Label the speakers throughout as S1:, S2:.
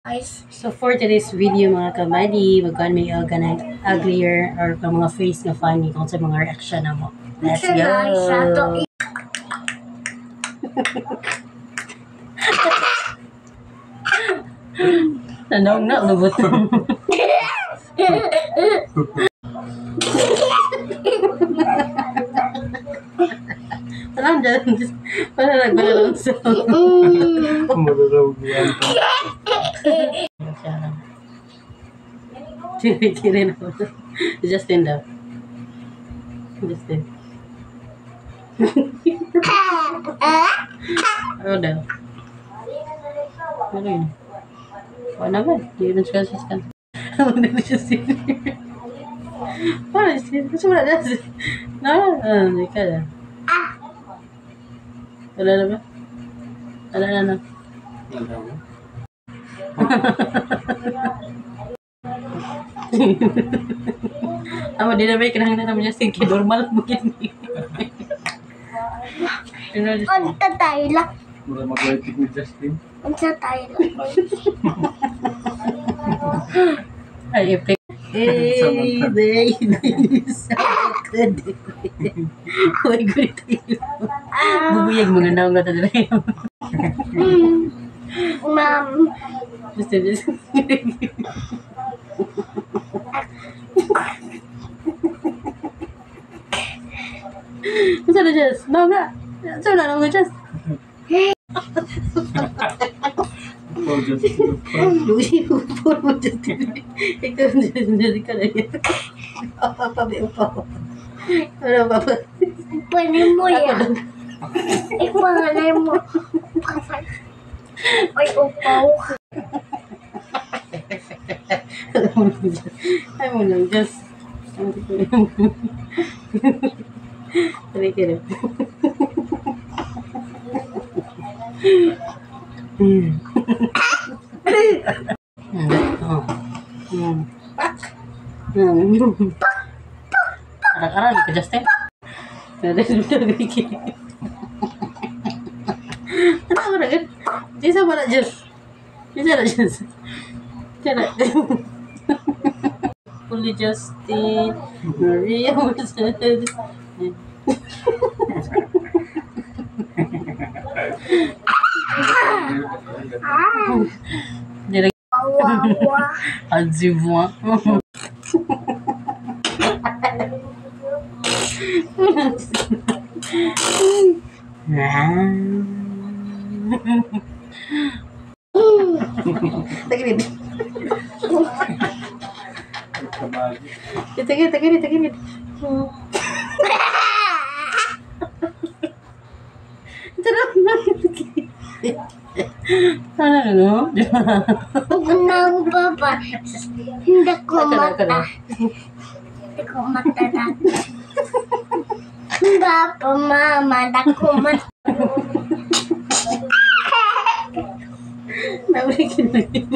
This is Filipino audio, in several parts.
S1: Guys,
S2: So for today's video mga kamadi, magkaan may ganang uglier or kung mga face nga funny kung sa mga reaction na mo. Let's go! Tanong na, lubot. Alam dyan, para nagbala lang sa...
S1: Mm.
S3: Mararaw niyan to.
S2: Kiri-kiri na ako. Justin daw. Justin. Ano daw? Ano yun? Wala naman. Hindi rin siya siya siya. Ano na siya siya. Ano siya? Kasi wala na siya. Na, ah, hindi ka na. Wala na ba? Wala na na.
S3: Mararaw.
S2: Amo, di na ba kinahanglan naman niya sige, normal mo yan.
S1: Unta tayo lang.
S3: Mura mag-writing ni Justin.
S1: Unta tayo lang.
S2: Ay, epic. Hey, day, days. Uy, gulit tayo. Bubuyag mga naong nga talaga yun.
S1: Mm. Ma'am,
S2: Just, just. Saan na, Jess? No, nga. Saan na, no, Jess?
S3: Ikaw, Justin.
S2: Luwi, upo mo, Justin. Ikaw, Justin, ka na yan. Papabi, upo. Ano, papa?
S1: pwede mo yan. Ipangalay mo. Ay, upaw.
S2: Ay mo lang, Diyos. Sabi ka na. Hmm. Oh. Hmm. Hmm. Arak-arak ka, Justin. Nada sudah bikin. Kenapa nak kan? Dia sama nak just. Dia nak just. Dia nak. Fully Justin. Maria was Dia lagi
S1: Kawawa.
S2: Azivois. Tagilid.
S3: Kamagi.
S2: Tagilid, tagilid, tagilid. Sarap na. Ano na, no?
S1: Huwag na ako baba. Hindi ko
S2: Ito ito
S1: mata. Hindi ko mata na. Papa, mama, hindi ko mata.
S2: Nabalikin na yun.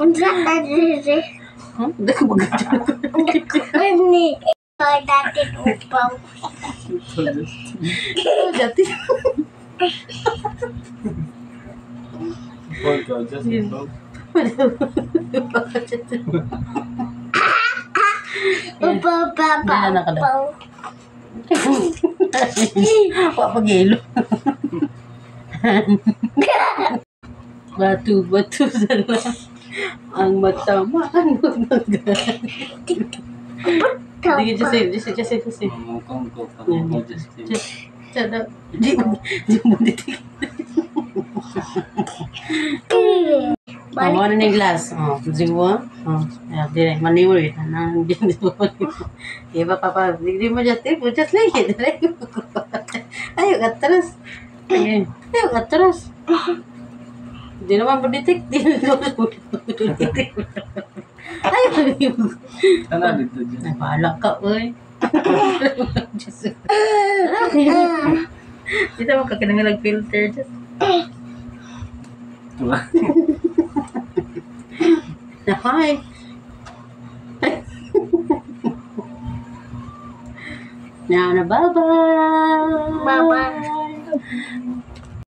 S1: Ang sa diri.
S2: Huh? Hindi ko maganda.
S1: Ani. Ikaw dati upaw.
S2: Dati.
S3: Ikaw, ikaw, Justin.
S1: Upaw, papa, upaw.
S2: Papagelo. batu, batu sana. Ang matama, ano nagan. Sige, just say, just say, just say, just say.
S3: Mukhang ko, kamukha Justin.
S2: Just, sada, di, di mo. Ang ano na yung glass. Oh, ziwa. Oh, yeah, dire, maniwal yun. Nang, di, mo Di ba, papa, di, mo just, mo just like it. Ayaw, atras. Ayaw, ayaw, atras. Di naman ditik. Ayaw, ayaw.
S3: Ano dito, Justin?
S2: Ay, bahala ka, uy. Diyos. Dito mo ka kinangalag filter. Diyos.
S3: Ito ba?
S2: Na, hi. Na, na, bye-bye.
S1: Bye-bye.